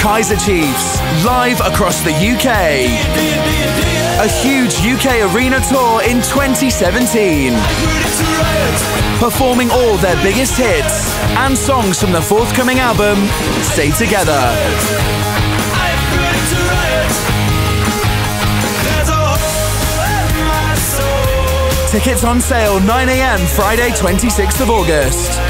Kaiser Chiefs, live across the UK. A huge UK arena tour in 2017. Performing all their biggest hits and songs from the forthcoming album, Stay Together. Tickets on sale 9am Friday 26th of August.